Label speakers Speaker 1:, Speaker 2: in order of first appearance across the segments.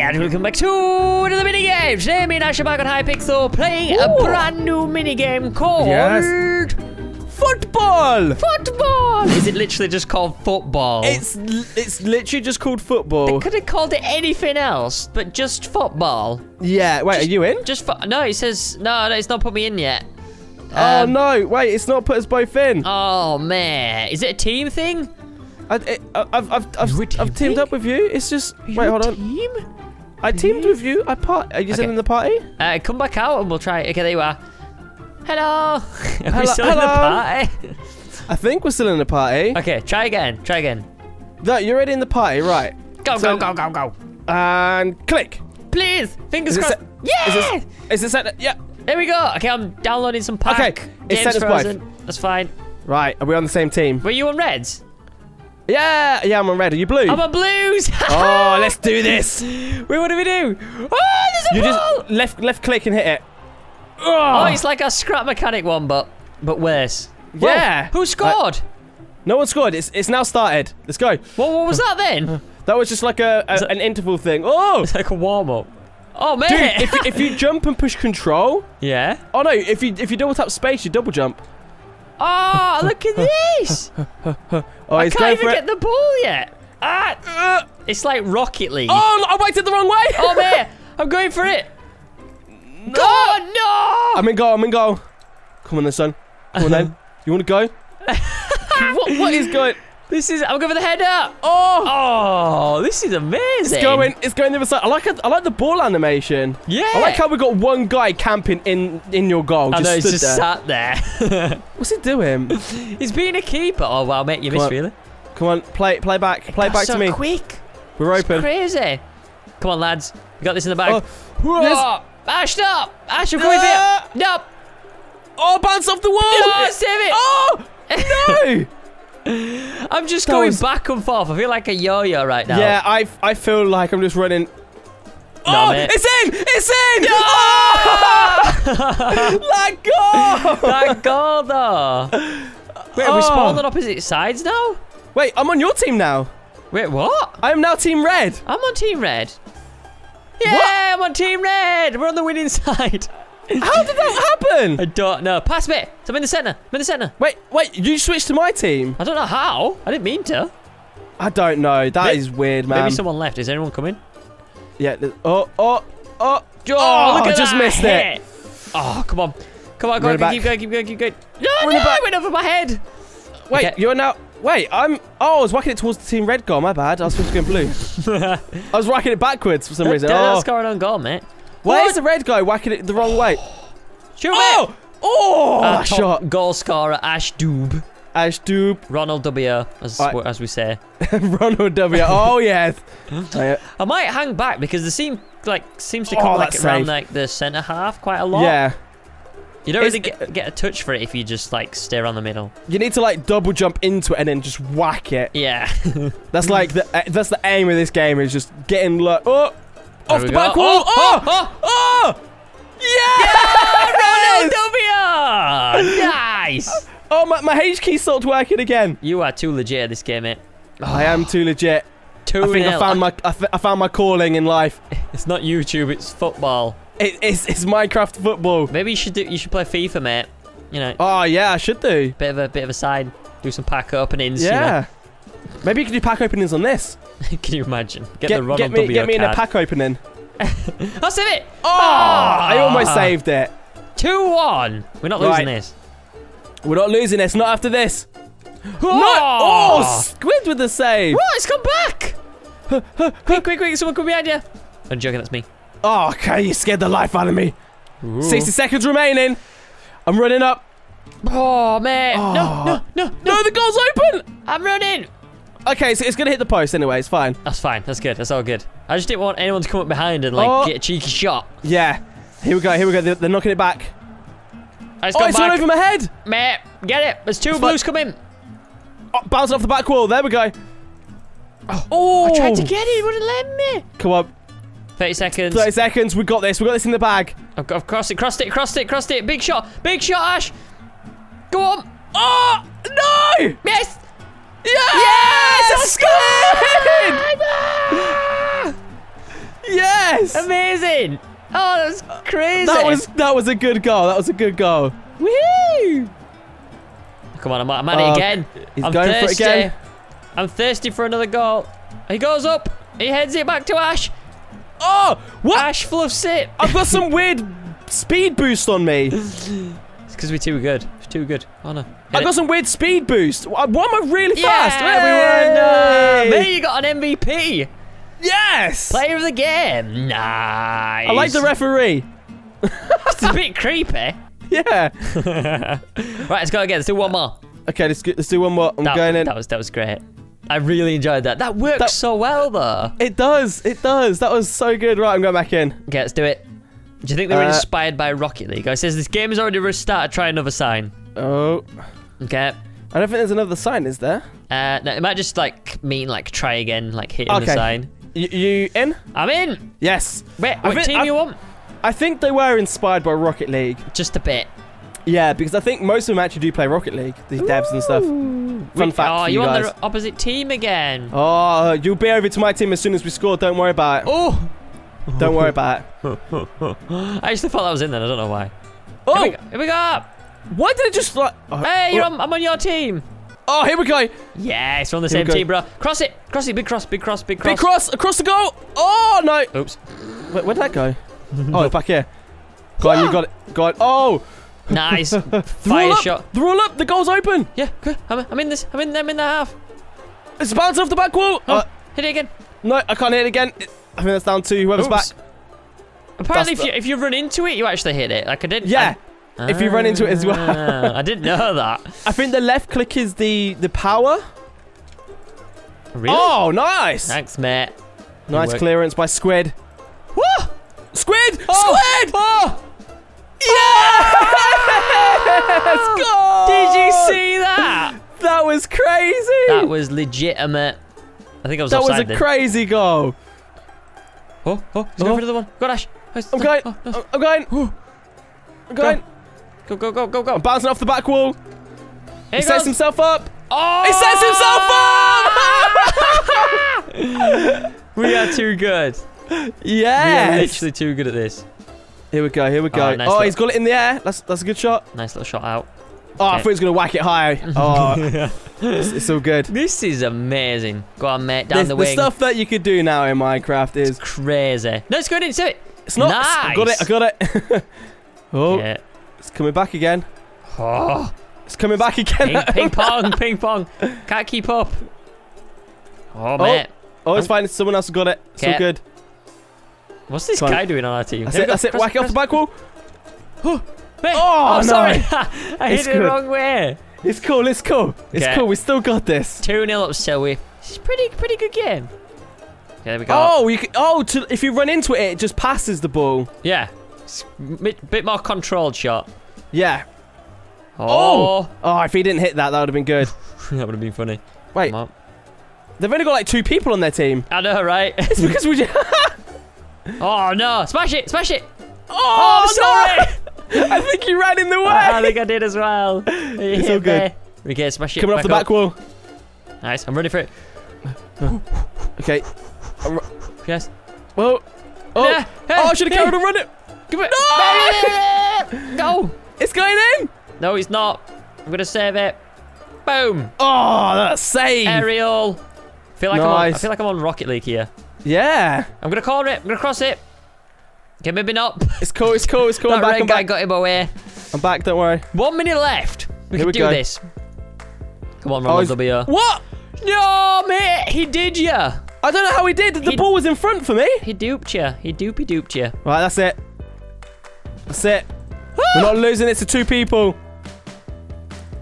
Speaker 1: And welcome back to another minigame. Today, me and Ash are back on Hypixel playing a brand new minigame called
Speaker 2: Yes. Football!
Speaker 1: Football. Is it literally just called football?
Speaker 2: It's it's literally just called football.
Speaker 1: They Could have called it anything else, but just football.
Speaker 2: Yeah, wait, are you in?
Speaker 1: Just no, it says no, no, it's not put me in yet.
Speaker 2: oh
Speaker 1: Um,
Speaker 2: no, wait, it's not put us both in.
Speaker 1: Oh man, is it a team thing?
Speaker 2: I, it, I- I've I've I've,
Speaker 1: You a
Speaker 2: I've teamed
Speaker 1: teammate?
Speaker 2: up with you. It's just
Speaker 1: You
Speaker 2: wait, hold on.
Speaker 1: Team?
Speaker 2: I teamed with you. I part. Are you still
Speaker 1: Okay.
Speaker 2: in the party?
Speaker 1: Uh, come back out and we'll try it. Okay, there you are. Hello. Are we
Speaker 2: Hello-
Speaker 1: still in the party?
Speaker 2: I think we're still in the party.
Speaker 1: okay, try again. Try again.
Speaker 2: No, you're already in the party, right?
Speaker 1: Go,
Speaker 2: So-
Speaker 1: go, go, go, go.
Speaker 2: And click.
Speaker 1: Please, fingers
Speaker 2: Is
Speaker 1: crossed. yeah!
Speaker 2: Is? Is set? Yeah.
Speaker 1: There we go. Okay, I'm downloading some pack.
Speaker 2: Okay, it's
Speaker 1: Games
Speaker 2: set
Speaker 1: frozen. That's fine.
Speaker 2: Right. Are we on the same team?
Speaker 1: Were you on reds?
Speaker 2: Yeah. Yeah. I'm on red. Are you blue?
Speaker 1: I'm on blues.
Speaker 2: oh, let's do this.
Speaker 1: Wait, what do we do? Oh, there's a
Speaker 2: You
Speaker 1: ball.
Speaker 2: just left left click and hit it.
Speaker 1: Oh, it's like a scrap mechanic one, but but worse. Whoa,
Speaker 2: Yeah.
Speaker 1: Who uh, scored?
Speaker 2: No one scored. It's it's now started. Let's go.
Speaker 1: what, what was that then?
Speaker 2: That was just like a, a
Speaker 1: that-
Speaker 2: an interval thing. Oh,
Speaker 1: it's like a warm up. Oh man.
Speaker 2: dude! if you, if you jump and push control.
Speaker 1: yeah.
Speaker 2: Oh no! If you if you double tap space, you double jump.
Speaker 1: Oh, look at this.
Speaker 2: Oh,
Speaker 1: I can't even get the ball yet. Ah,
Speaker 2: Uh,
Speaker 1: it's like Rocket League.
Speaker 2: oh, I went it the wrong way.
Speaker 1: Oh man, I'm going for it.
Speaker 2: no!
Speaker 1: No!
Speaker 2: I'm in goal. I'm in goal. Come on then, son. Come on then. You want to go? what, what is going?
Speaker 1: This is. I'm going for the header.
Speaker 2: Oh,
Speaker 1: Oh, this is amazing.
Speaker 2: it's going. It's going the other side. I like. I like the ball animation.
Speaker 1: Yeah.
Speaker 2: I like how we got one guy camping in in your goal.
Speaker 1: I
Speaker 2: Just
Speaker 1: know he's just
Speaker 2: there.
Speaker 1: sat there.
Speaker 2: What's he doing?
Speaker 1: he's being a keeper. Oh wow, mate, you
Speaker 2: Come
Speaker 1: missed
Speaker 2: on.
Speaker 1: really.
Speaker 2: Come on, play play back. Play back
Speaker 1: so
Speaker 2: to me.
Speaker 1: quick.
Speaker 2: We're
Speaker 1: It's
Speaker 2: open.
Speaker 1: crazy. Come on, lads. We got this in the bag.
Speaker 2: Oh, yes.
Speaker 1: Ash, stop! Ash, I'm coming
Speaker 2: Ah.
Speaker 1: you. Nope.
Speaker 2: Oh, bounce off the wall.
Speaker 1: No, save it.
Speaker 2: Oh no!
Speaker 1: I'm just
Speaker 2: That
Speaker 1: going
Speaker 2: was-
Speaker 1: back and forth. I feel like a yo-yo right now.
Speaker 2: Yeah, I I feel like I'm just running.
Speaker 1: No,
Speaker 2: oh,
Speaker 1: mate.
Speaker 2: it's in! It's in!
Speaker 1: Ah!
Speaker 2: Oh! Let go!
Speaker 1: that goal, though. Wait, are we
Speaker 2: Oh.
Speaker 1: spawned on opposite sides now?
Speaker 2: Wait, I'm on your team now.
Speaker 1: Wait, what?
Speaker 2: I am now Team Red.
Speaker 1: I'm on Team Red. Yeah, I'm on Team Red. We're on the winning side.
Speaker 2: How did that happen?
Speaker 1: I don't know. Pass me. I'm in the centre. I'm in the centre.
Speaker 2: Wait, wait, you switched to my team?
Speaker 1: I don't know how. I didn't mean to.
Speaker 2: I don't know. That
Speaker 1: May-
Speaker 2: is weird, man.
Speaker 1: Maybe someone left. Is anyone coming?
Speaker 2: Yeah. Oh, oh, oh, oh.
Speaker 1: Oh, look
Speaker 2: I just missed it.
Speaker 1: Oh, come on. Come on, go on. Keep going, keep going, keep going. No,
Speaker 2: Run
Speaker 1: no. I went over my head.
Speaker 2: Wait,
Speaker 1: Okay.
Speaker 2: you're now. Wait, I'm. Oh, I was whacking it towards the Team Red goal. My bad. I was supposed to go in blue. I was whacking it backwards for some reason.
Speaker 1: Not
Speaker 2: Oh.
Speaker 1: scoring on goal, mate.
Speaker 2: Why
Speaker 1: What?
Speaker 2: is the red guy whacking it the wrong way?
Speaker 1: Shoot.
Speaker 2: Oh! Oh!
Speaker 1: Our
Speaker 2: that
Speaker 1: top
Speaker 2: shot.
Speaker 1: goal scorer, AshDubh.
Speaker 2: Ash Doob.
Speaker 1: Ronald W, as,
Speaker 2: Right.
Speaker 1: as we say.
Speaker 2: Ronald W. Oh, yes. Oh, yeah.
Speaker 1: I might hang back because the seam like seems to
Speaker 2: Oh,
Speaker 1: come like around
Speaker 2: safe.
Speaker 1: like the centre half quite a lot.
Speaker 2: Yeah.
Speaker 1: You don't
Speaker 2: Is-
Speaker 1: really get, get a touch for it if you just like stay around the middle.
Speaker 2: You need to like double jump into it and then just whack it.
Speaker 1: Yeah.
Speaker 2: That's like the uh, that's the aim of this game is just getting low. Oh, off the
Speaker 1: go.
Speaker 2: back wall.
Speaker 1: Oh,
Speaker 2: Oh,
Speaker 1: oh,
Speaker 2: oh, oh. oh. yeah!
Speaker 1: Ronald Nice!
Speaker 2: Oh, my, my H key stopped working again.
Speaker 1: You are too legit at this game, mate.
Speaker 2: I am too legit.
Speaker 1: Two
Speaker 2: I think I found my I, I found my calling in life.
Speaker 1: It's not YouTube, it's football.
Speaker 2: It, it's it's Minecraft football.
Speaker 1: Maybe you should do. You should play FIFA, mate. You know,
Speaker 2: Oh yeah, I should do.
Speaker 1: bit of a bit of a side. Do some pack openings.
Speaker 2: Yeah. Maybe you could do pack openings on this.
Speaker 1: Can you imagine? Get,
Speaker 2: Get,
Speaker 1: the
Speaker 2: get me
Speaker 1: W
Speaker 2: get me in a pack opening.
Speaker 1: I'll save it.
Speaker 2: Oh, I almost
Speaker 1: Ah.
Speaker 2: saved it.
Speaker 1: Two one. We're not
Speaker 2: Right.
Speaker 1: losing this.
Speaker 2: We're not losing this. Not after this.
Speaker 1: Oh!
Speaker 2: No. Oh, Squid with the save.
Speaker 1: What? It's come back! quick, quick, quick! Someone come behind oh, you. I'm joking. That's me.
Speaker 2: Oh, okay, you scared the life out of me.
Speaker 1: Ooh.
Speaker 2: 60 seconds remaining. I'm running up.
Speaker 1: Oh man!
Speaker 2: Oh.
Speaker 1: No, ah. no, no, no!
Speaker 2: No, the goal's open.
Speaker 1: I'm running.
Speaker 2: Okay, so it's gonna hit the post anyway. It's fine.
Speaker 1: That's fine. That's good. That's all good. I just didn't want anyone to come up behind and like
Speaker 2: Oh.
Speaker 1: get a cheeky shot.
Speaker 2: Yeah. Here we go. Here we go. They're, they're knocking it back.
Speaker 1: I just
Speaker 2: Oh, it's
Speaker 1: back.
Speaker 2: over my head.
Speaker 1: Mate, get it. There's two
Speaker 2: It's
Speaker 1: blues coming.
Speaker 2: Oh, bouncing off the back wall. There we go. Oh,
Speaker 1: I tried to get it. It wouldn't let me.
Speaker 2: Come on.
Speaker 1: 30 seconds.
Speaker 2: 30 seconds. We got this. We got this in the bag.
Speaker 1: I've, I've crossed it, crossed it, crossed it, crossed it. Big shot. Big shot, Ash. Go on.
Speaker 2: Oh no!
Speaker 1: Yes.
Speaker 2: Yes!
Speaker 1: Yes! Ah!
Speaker 2: Yes!
Speaker 1: Amazing. Oh, that was crazy.
Speaker 2: That was that was a good goal. That was a good goal.
Speaker 1: Woohoo! Come on, I'm, I'm at
Speaker 2: Oh,
Speaker 1: it again.
Speaker 2: he's
Speaker 1: I'm
Speaker 2: going for it
Speaker 1: thirsty.
Speaker 2: again.
Speaker 1: I'm thirsty for another goal. He goes up. He heads it back to Ash.
Speaker 2: Oh, what?
Speaker 1: Ash fluffs it.
Speaker 2: I've got some weird speed boost on me.
Speaker 1: Because we're too good. We're too good. Oh no.
Speaker 2: I've got some weird speed boost. Why am I really fast?
Speaker 1: Yeah, won. Uh, There you got an MVP.
Speaker 2: Yes!
Speaker 1: Player of the game. Nice.
Speaker 2: I like the referee.
Speaker 1: It's a bit creepy.
Speaker 2: Yeah.
Speaker 1: right, let's go again. Let's do one more.
Speaker 2: Okay, let's, go, let's do one more. I'm
Speaker 1: That,
Speaker 2: going in.
Speaker 1: that was that was great. I really enjoyed that. That works
Speaker 2: That-
Speaker 1: so well, though.
Speaker 2: It does. It does. That was so good. Right, I'm going back in.
Speaker 1: Okay, let's do it. Do you think they were
Speaker 2: Uh,
Speaker 1: inspired by Rocket League? It says this game is already restarted. Try another sign.
Speaker 2: Oh.
Speaker 1: Okay.
Speaker 2: I don't think there's another sign, is there?
Speaker 1: Uh, no, it might just like mean like try again, like hitting the sign.
Speaker 2: Y- you in?
Speaker 1: I'm in.
Speaker 2: Yes.
Speaker 1: Wait,
Speaker 2: I
Speaker 1: what
Speaker 2: think-
Speaker 1: team
Speaker 2: I-
Speaker 1: you want?
Speaker 2: I think they were inspired by Rocket League.
Speaker 1: Just a bit.
Speaker 2: Yeah, because I think most of them actually do play Rocket League, these devs and stuff. Fun fact
Speaker 1: Oh,
Speaker 2: for
Speaker 1: you
Speaker 2: you
Speaker 1: on the opposite team again?
Speaker 2: Oh, you'll be over to my team as soon as we score. Don't worry about it.
Speaker 1: Oh,
Speaker 2: Don't worry about it.
Speaker 1: I actually thought that was in there. I don't know why. Here
Speaker 2: Oh,
Speaker 1: we go. Here we go.
Speaker 2: why did it just like? Oh,
Speaker 1: Hey, you're
Speaker 2: oh,
Speaker 1: on, I'm on your team.
Speaker 2: oh, here we go.
Speaker 1: Yes, we're on the
Speaker 2: Here
Speaker 1: same team, bro. Cross it. Cross it. Big cross. Big cross. Big cross.
Speaker 2: Big cross across the goal. Oh no!
Speaker 1: Oops.
Speaker 2: Where, where'd that go? oh, it's back here. Go on, you got it. Go on. Oh,
Speaker 1: Nice. Fire
Speaker 2: up.
Speaker 1: shot.
Speaker 2: They're all up. The goal's open.
Speaker 1: Yeah, good. I'm, I'm in this. I'm in. I'm in the half.
Speaker 2: It's bouncing off the back wall.
Speaker 1: Oh,
Speaker 2: Uh,
Speaker 1: hit it again.
Speaker 2: no, I can't hit it again. I think that's down to whoever's
Speaker 1: Oops.
Speaker 2: back.
Speaker 1: Apparently, if you if you run into it, you actually hit it. Like I didn't.
Speaker 2: Yeah.
Speaker 1: I-
Speaker 2: if you run into it as well.
Speaker 1: Ah, I didn't know that.
Speaker 2: I think the left click is the the power.
Speaker 1: Really?
Speaker 2: Oh, nice.
Speaker 1: Thanks, mate.
Speaker 2: Nice clearance by Squid. Woo! Squid!
Speaker 1: Oh!
Speaker 2: Squid!
Speaker 1: Oh!
Speaker 2: Yes! Go!
Speaker 1: Did you see that?
Speaker 2: That was crazy.
Speaker 1: That was legitimate. I think I was
Speaker 2: That was a
Speaker 1: then.
Speaker 2: crazy goal.
Speaker 1: Oh, oh, he's
Speaker 2: Oh.
Speaker 1: going for the one. Go, Dash.
Speaker 2: I'm going.
Speaker 1: Oh, no.
Speaker 2: I'm- I'm going. I'm going.
Speaker 1: Go, go, go, go, go.
Speaker 2: I'm bouncing off the back wall.
Speaker 1: Here
Speaker 2: He
Speaker 1: he
Speaker 2: sets himself up.
Speaker 1: Oh!
Speaker 2: He sets himself up.
Speaker 1: we are too good. We are
Speaker 2: yes.
Speaker 1: literally too good at this.
Speaker 2: Here we go. Here we go.
Speaker 1: Oh,
Speaker 2: Oh,
Speaker 1: nice little-
Speaker 2: he's got it in the air. That's that's a good shot.
Speaker 1: Nice little shot out.
Speaker 2: Oh, I thought he was gonna whack it high. Oh, it's, it's all good.
Speaker 1: This is amazing. Go on, mate. Down the
Speaker 2: the
Speaker 1: wing.
Speaker 2: stuff that you could do now in Minecraft is
Speaker 1: Crazy. No, it's going into it.
Speaker 2: it's not. I got it. I got it. oh,
Speaker 1: Yeah.
Speaker 2: it's coming back again.
Speaker 1: Oh,
Speaker 2: It's coming back again.
Speaker 1: ping, ping pong, ping pong. Can't keep up. Oh,
Speaker 2: Oh.
Speaker 1: mate.
Speaker 2: oh, it's oh. fine. Someone else got it. It's all good.
Speaker 1: What's this
Speaker 2: Come on.
Speaker 1: guy doing on our team?
Speaker 2: That's
Speaker 1: Here
Speaker 2: it. That's it. Whack it off the back wall.
Speaker 1: Mate.
Speaker 2: Oh, oh, no.
Speaker 1: sorry. I hit it the
Speaker 2: good.
Speaker 1: wrong way.
Speaker 2: It's cool. It's cool. It's
Speaker 1: Okay.
Speaker 2: cool. We still got this.
Speaker 1: 2 0 up shall we? It's pretty, pretty good game. Okay, there we go.
Speaker 2: Oh, you can, oh, to, if you run into it, it just passes the ball.
Speaker 1: Yeah. It's a bit, more controlled shot.
Speaker 2: Yeah.
Speaker 1: Oh.
Speaker 2: oh. Oh, if he didn't hit that, that would have been good.
Speaker 1: that would have been funny.
Speaker 2: Wait, they've only got like two people on their team.
Speaker 1: I know, right?
Speaker 2: It's because we just.
Speaker 1: oh, no. Smash it. Smash it.
Speaker 2: oh,
Speaker 1: Oh, sorry.
Speaker 2: no! I think you ran in the way.
Speaker 1: Ah, I think I did as well. It's
Speaker 2: all good.
Speaker 1: We can smash it.
Speaker 2: Coming off the back wall.
Speaker 1: Nice. I'm ready for it.
Speaker 2: Okay.
Speaker 1: Yes.
Speaker 2: Well. Oh.
Speaker 1: Yeah,
Speaker 2: Oh, I should have carried on running.
Speaker 1: Give it. Go.
Speaker 2: It's going in.
Speaker 1: No, he's not. I'm gonna save it. Boom.
Speaker 2: Oh, that's save.
Speaker 1: Aerial. Feel like I'm on, I
Speaker 2: Nice.
Speaker 1: feel like I'm on Rocket League here.
Speaker 2: Yeah.
Speaker 1: I'm gonna corner it. I'm gonna cross it. Okay, maybe not.
Speaker 2: It's cool. It's cool. It's cool. I'm
Speaker 1: that
Speaker 2: back.
Speaker 1: red
Speaker 2: I'm
Speaker 1: guy
Speaker 2: back.
Speaker 1: got him away.
Speaker 2: I'm back. Don't worry.
Speaker 1: One minute left. We
Speaker 2: Here
Speaker 1: can
Speaker 2: we
Speaker 1: do
Speaker 2: go.
Speaker 1: this. Come on,
Speaker 2: Oh,
Speaker 1: Ronaldo
Speaker 2: he's-
Speaker 1: W.
Speaker 2: What?
Speaker 1: No, mate. He did ya.
Speaker 2: I don't know how he did. The
Speaker 1: He-
Speaker 2: ball was in front for me.
Speaker 1: He duped you. He doopy duped you.
Speaker 2: Right, that's it. That's it. We're not losing it to two people.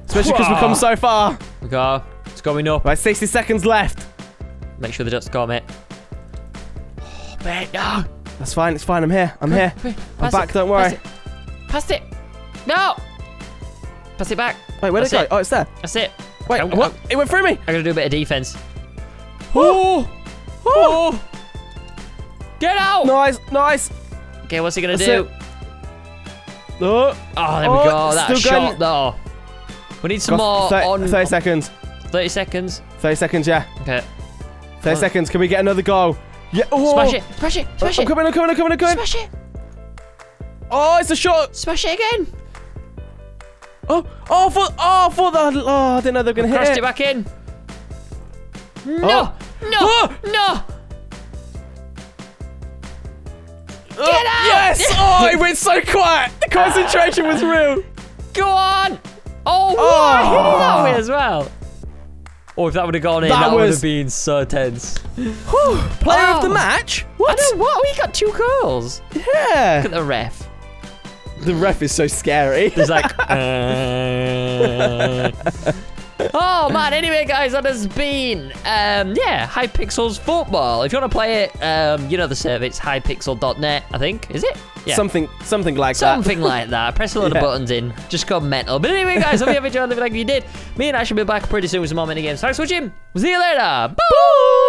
Speaker 2: Especially because we've come so far.
Speaker 1: We go. It's going up.
Speaker 2: Right, 60 seconds left.
Speaker 1: Make sure they don't score, mate. Oh, mate, no.
Speaker 2: That's fine. It's fine. I'm here. I'm here. I'm back.
Speaker 1: it,
Speaker 2: Don't worry.
Speaker 1: Pass it. Pass it. No. Pass it back.
Speaker 2: Wait, where'd it go?
Speaker 1: It.
Speaker 2: Oh, it's there.
Speaker 1: That's it.
Speaker 2: Wait,
Speaker 1: I'm-
Speaker 2: what? It went through me.
Speaker 1: I gotta do a bit of defense.
Speaker 2: Oh,
Speaker 1: Oh. Get out.
Speaker 2: nice, nice.
Speaker 1: Okay, what's he gonna
Speaker 2: That's
Speaker 1: do?
Speaker 2: it. Oh,
Speaker 1: Oh, there
Speaker 2: Oh,
Speaker 1: we go. That shot,
Speaker 2: going.
Speaker 1: though. We need some
Speaker 2: got
Speaker 1: more
Speaker 2: 30,
Speaker 1: on
Speaker 2: 30 seconds.
Speaker 1: 30 seconds.
Speaker 2: 30 seconds, yeah.
Speaker 1: Okay.
Speaker 2: 30
Speaker 1: Oh.
Speaker 2: seconds. Can we get another goal? Yeah. Oh.
Speaker 1: Smash it, smash it, uh, smash
Speaker 2: I'm
Speaker 1: it.
Speaker 2: coming, I'm coming, I'm coming, I'm coming.
Speaker 1: Smash it,
Speaker 2: Oh, it's a shot.
Speaker 1: smash it again.
Speaker 2: Oh, oh, for, oh, for the, oh, I didn't know they were going to hit
Speaker 1: it
Speaker 2: it.
Speaker 1: back in. Oh. No,
Speaker 2: Oh.
Speaker 1: no,
Speaker 2: Oh.
Speaker 1: no.
Speaker 2: Oh,
Speaker 1: Get out!
Speaker 2: Yes! Oh, it went so quiet. The concentration was real.
Speaker 1: Go on. Oh, wow,
Speaker 2: Oh.
Speaker 1: I hit it that way as well. Oh, if that would have gone in,
Speaker 2: That
Speaker 1: that, would have been so tense.
Speaker 2: Whew, Player of the match?
Speaker 1: I
Speaker 2: What?
Speaker 1: know, what? We got two goals.
Speaker 2: Yeah.
Speaker 1: Look at the ref.
Speaker 2: The ref is so scary.
Speaker 1: He's like, uh... oh man. Anyway, guys, that has been um, yeah, Hypixel's football. If you want to play it, um, you know the server. It's hypixel.net. I think is it? Yeah.
Speaker 2: Something, something like that.
Speaker 1: Something like that. Press a lot
Speaker 2: Yeah.
Speaker 1: of buttons in. Just go mental. But anyway, guys, hope you have enjoyed. the video like you did. Me and I should be back pretty soon with some more mini games. Thanks for watching. We'll see you later. Boo!